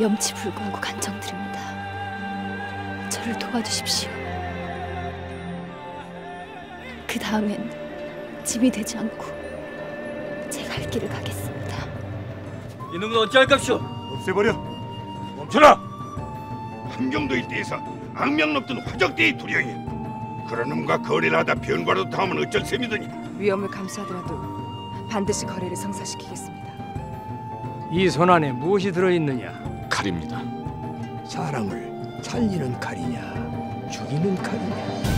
염치불구하고 간청드립니다. 저를 도와주십시오. 그 다음엔 짐이 되지 않고 제 갈 길을 가겠습니다. 이놈을 어찌할 값이오? 없애버려. 멈춰라. 함경도 일대에서 악명 높던 화적대의 두령이 그런 놈과 거래를 하다 변과로 당하면 어쩔 셈이더니 위험을 감수하더라도 반드시 거래를 성사시키겠습니다. 이 손 안에 무엇이 들어있느냐? 칼입니다. 사람을 살리는 칼이냐, 죽이는 칼이냐?